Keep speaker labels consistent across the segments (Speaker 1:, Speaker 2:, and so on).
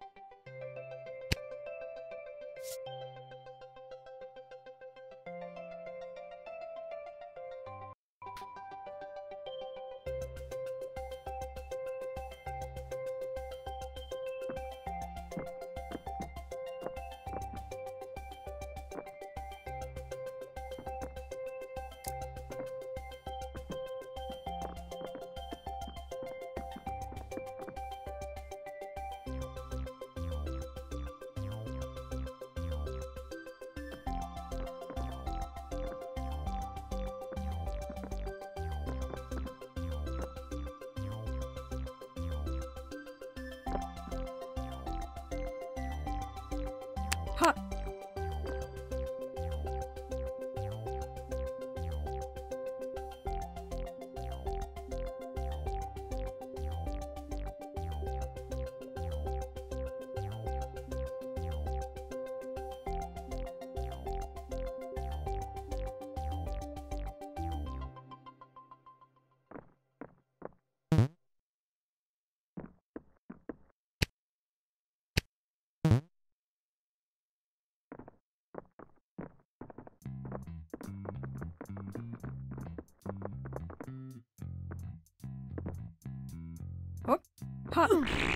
Speaker 1: you
Speaker 2: pot.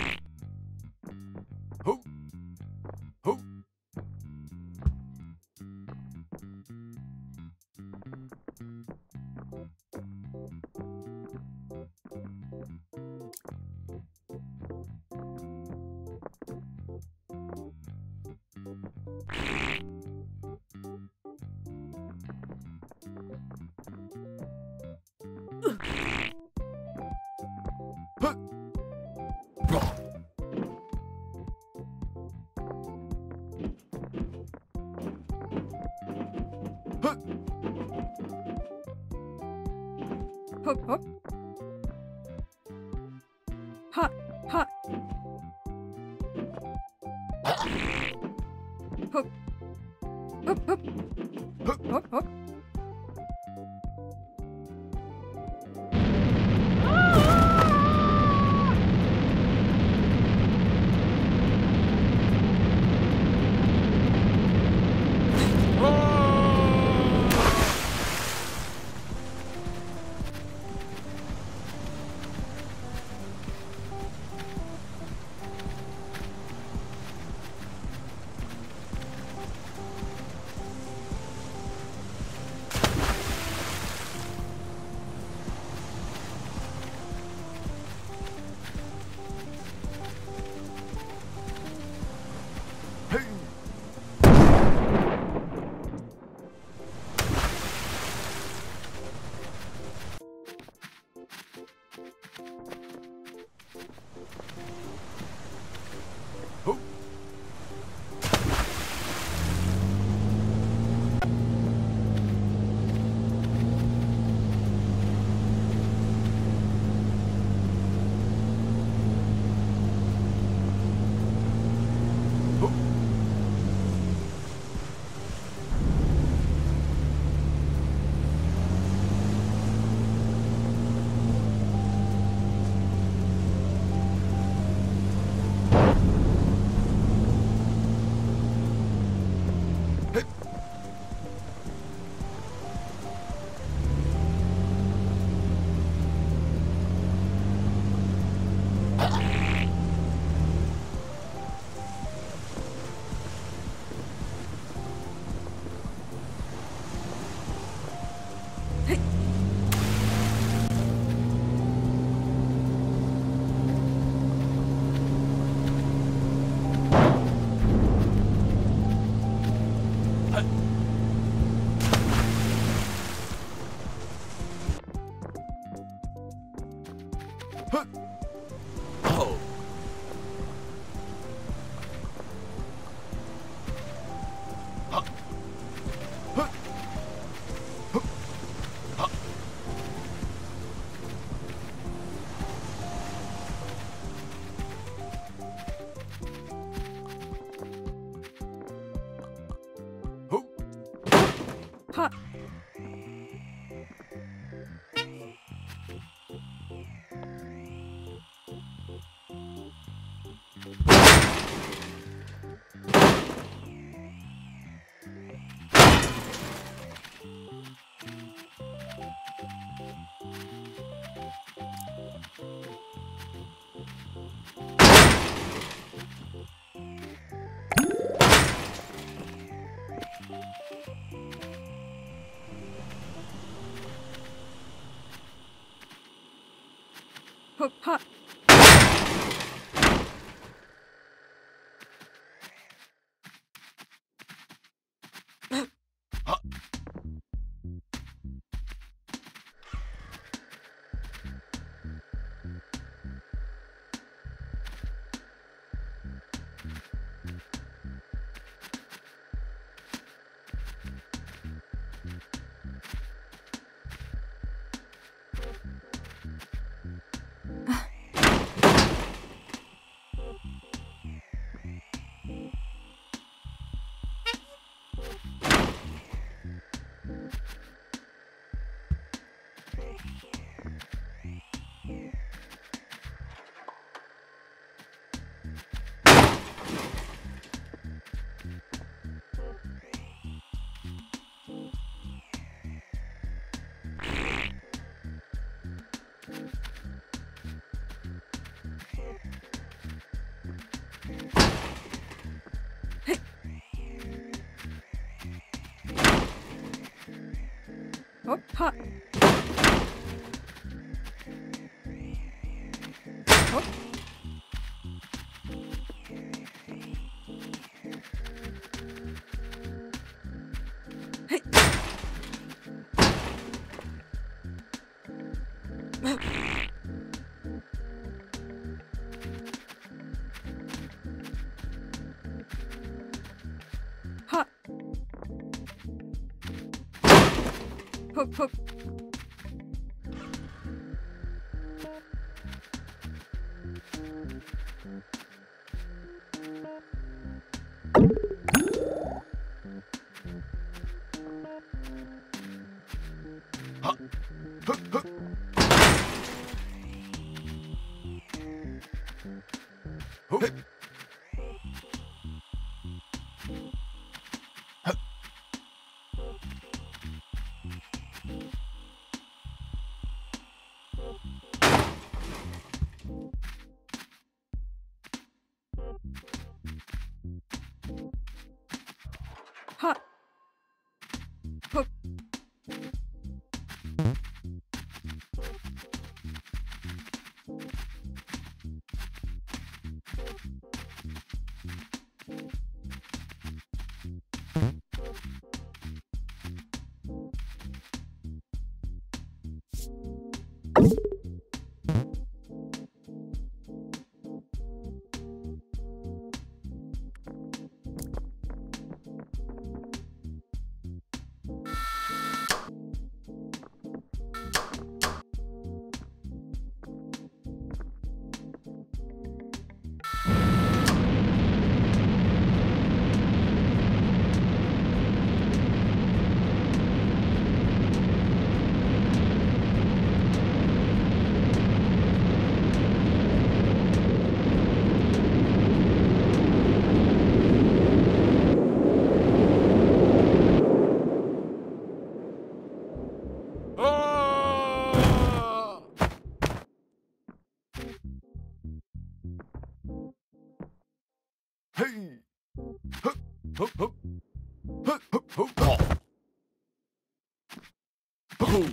Speaker 2: hook pup. cook, cook,
Speaker 3: Boom!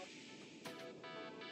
Speaker 1: Thank you.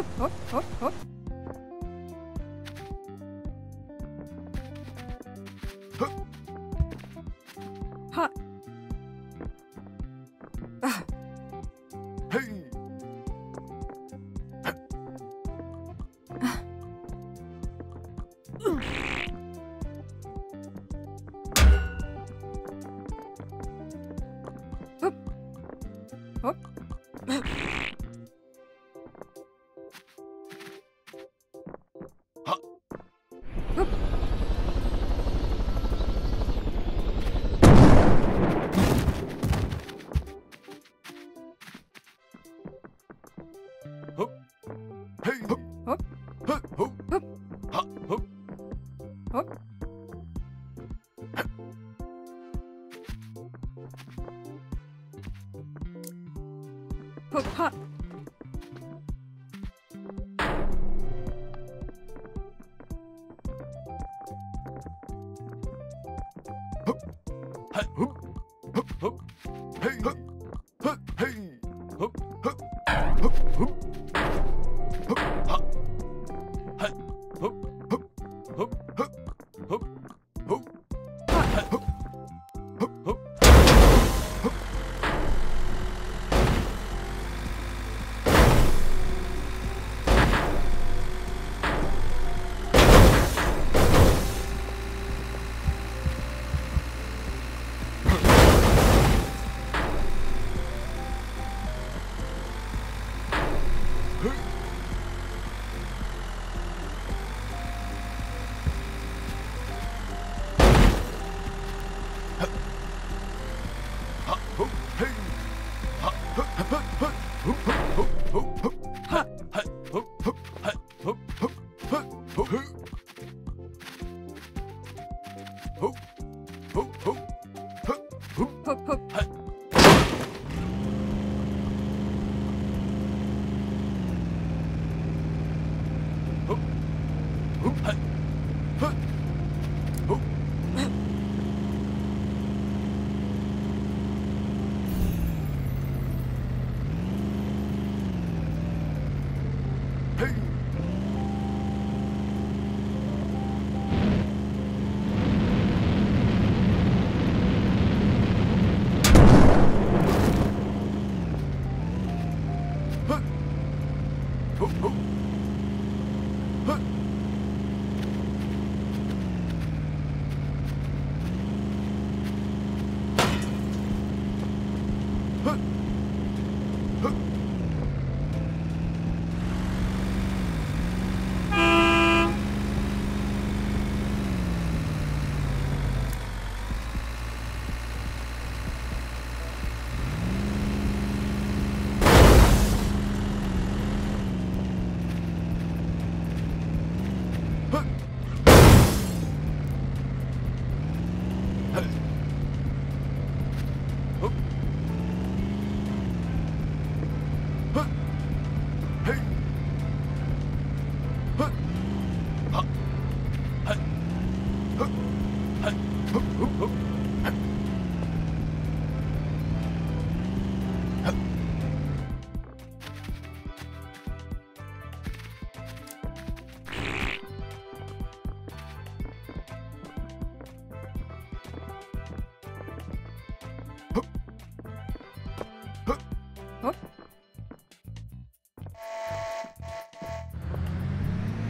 Speaker 2: Huh?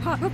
Speaker 2: Huh?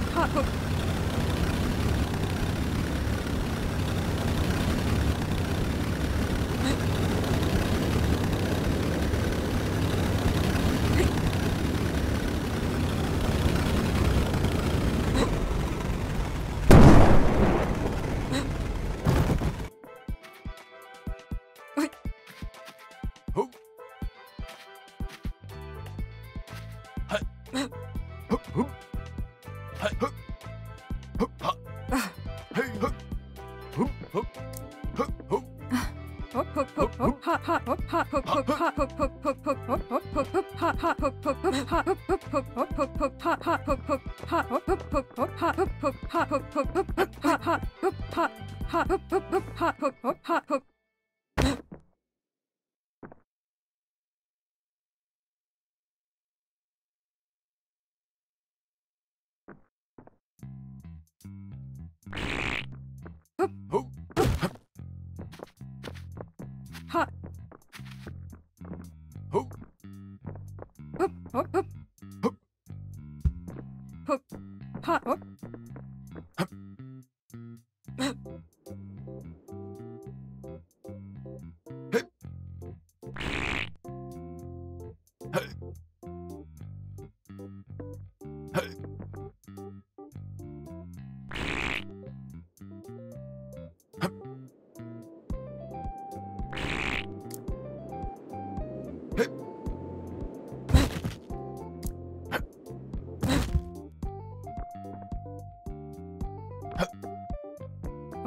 Speaker 2: hook, hook, hook. hot hot hot hot hot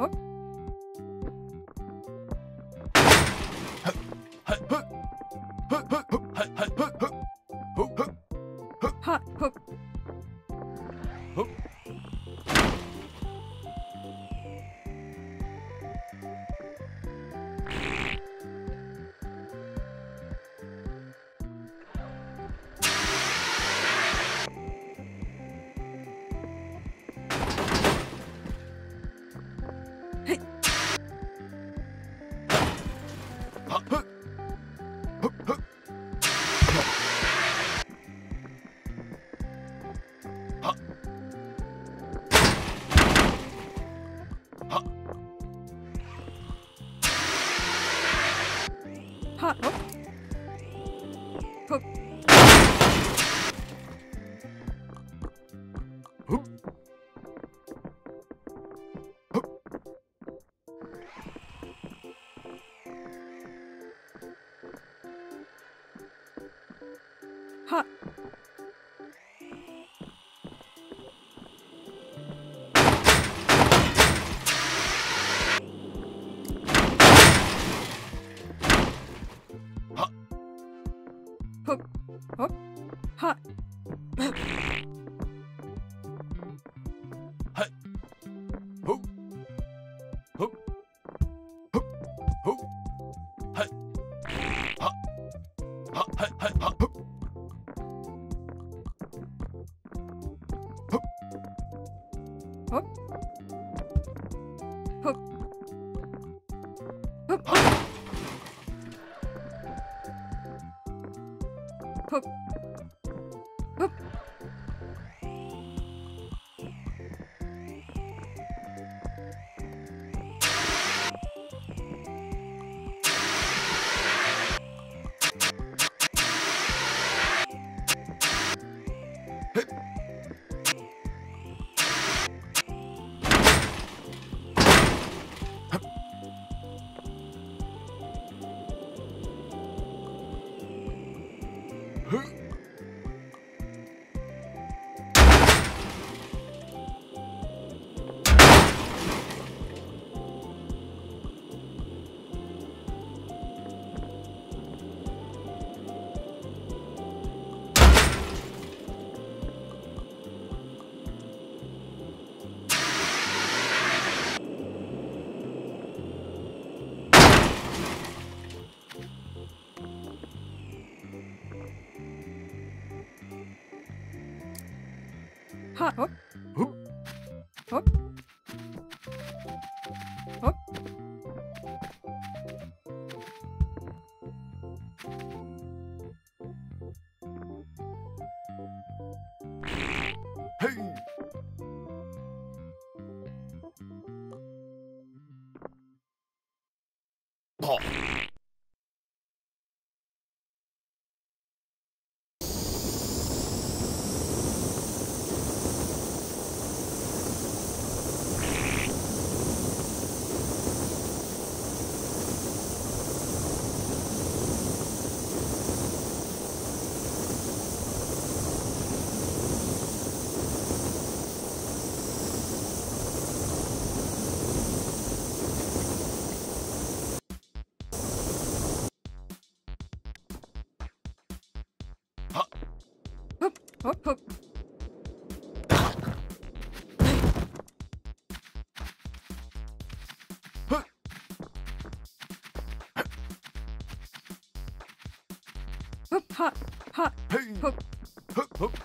Speaker 2: Huh? ははっ cook 哈。hot hot hop hop hop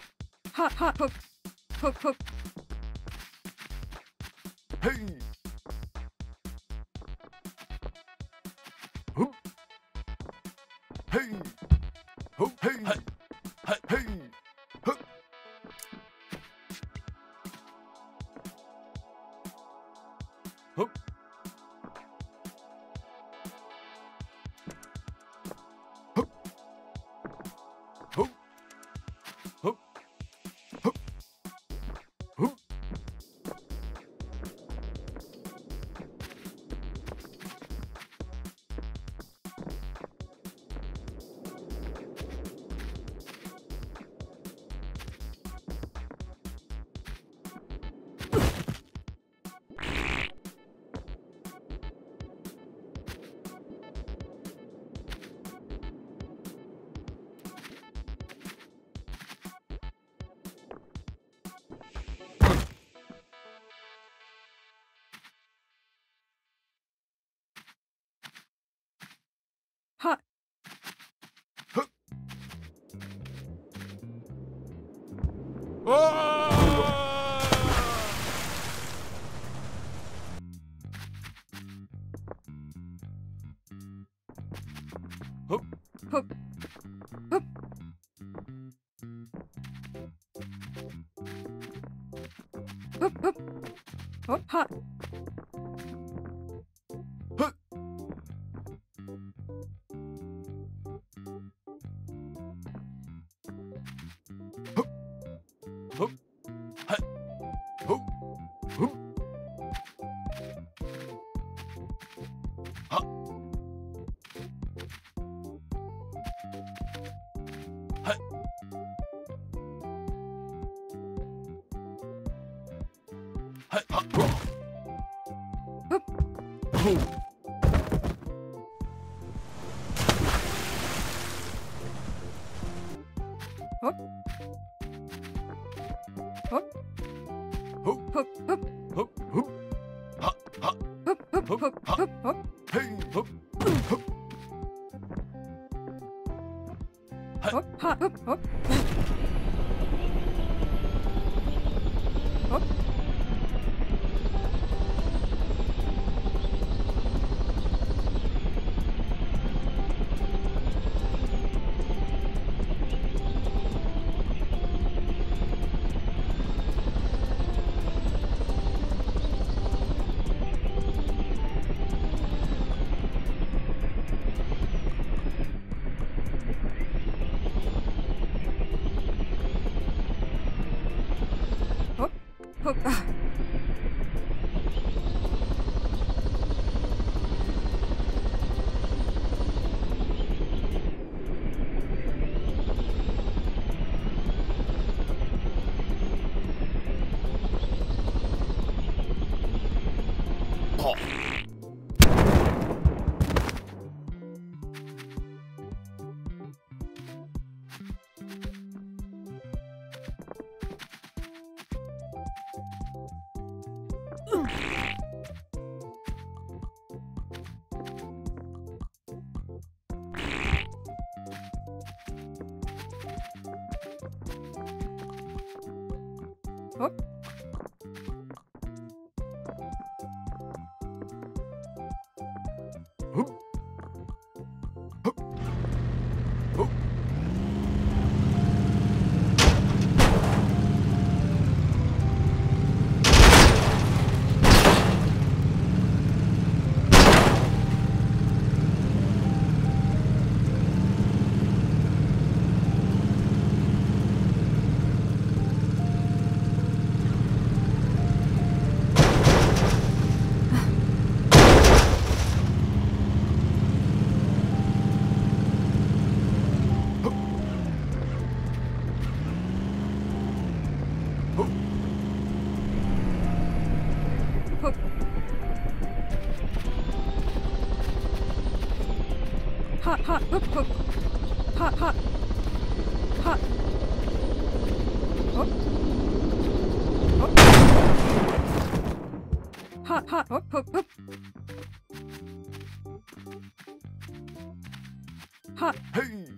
Speaker 2: hot hot hop hop hop hot 어? 효과 hot, hot, hook, hook, hot, hot, hot, hook, hook, hot, hot, hook, hook, hook,
Speaker 3: hot, hey.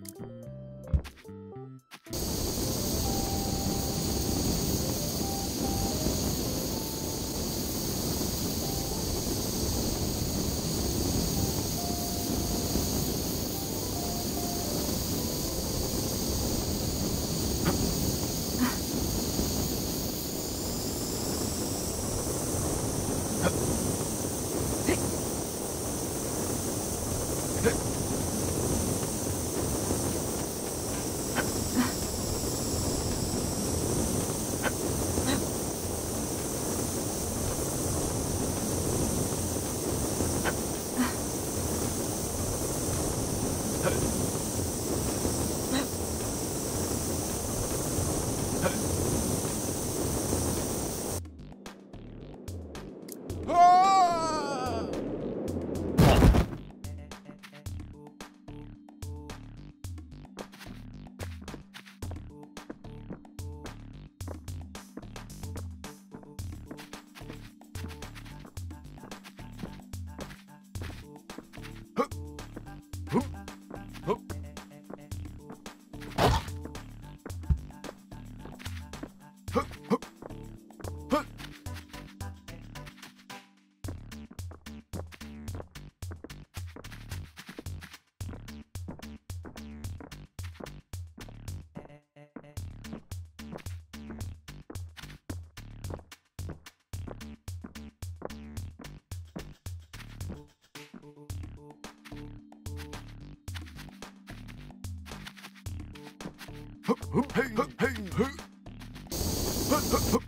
Speaker 3: Hey, hey, hey, hey.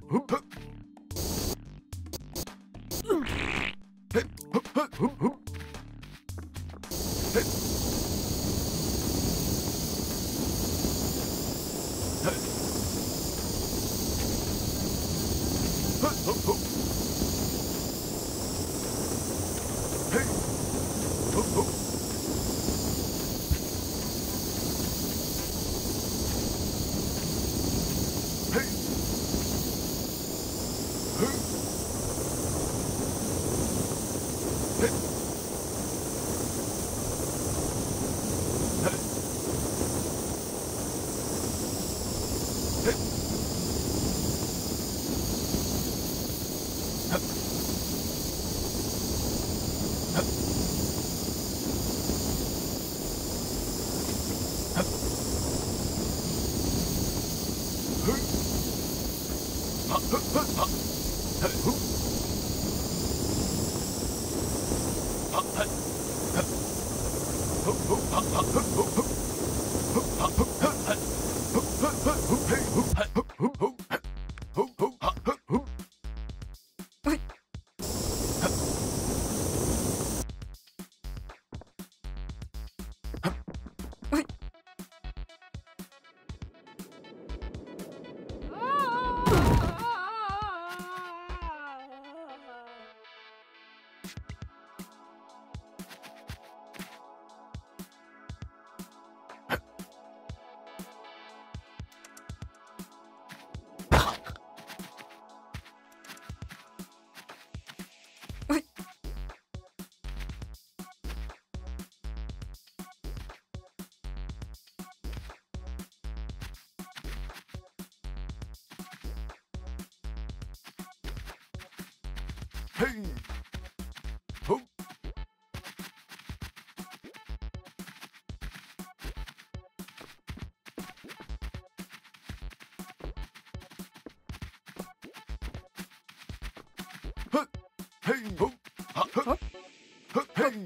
Speaker 3: 헤이 훅 흑! 헤이 훅! 아, 흑! 흑! 헤이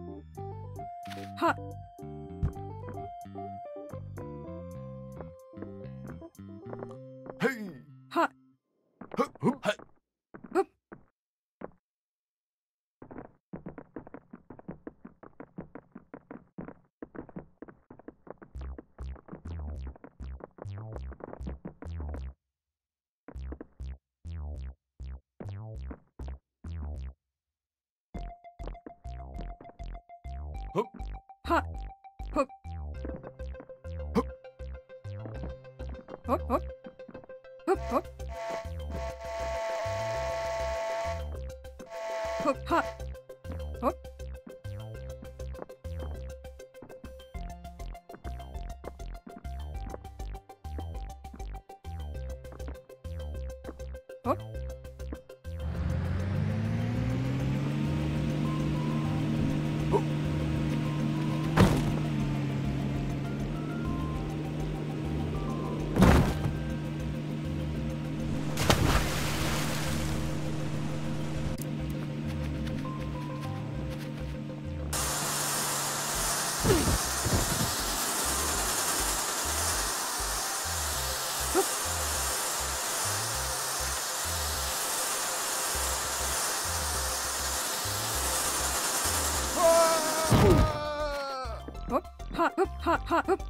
Speaker 2: hot, hot, hoop.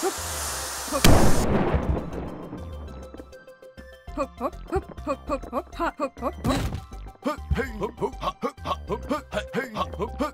Speaker 2: Hoop, hoop.
Speaker 3: Hoop, hoop, hoop, hoop, hoop, hoop, hot, hoop, hoop, hoop. Hoop, hey, hoop, hoop, hot, hoop, hot, hoop, hoop, hey, hot, hoop, hoop.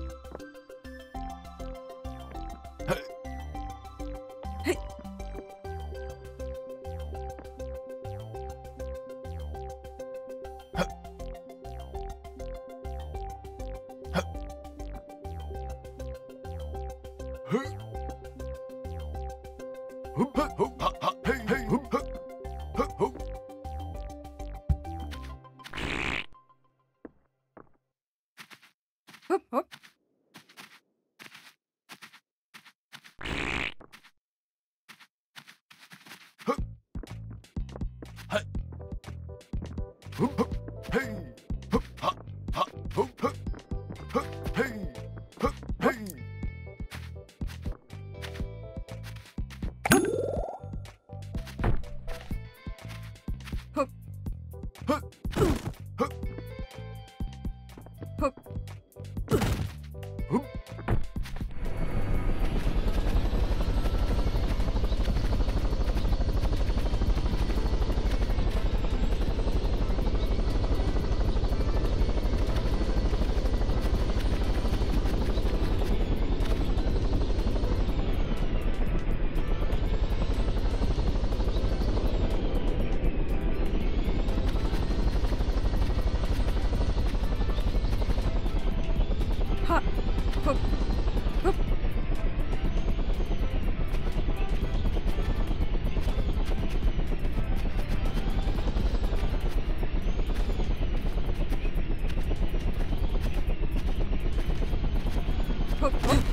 Speaker 2: Punkt, Punkt.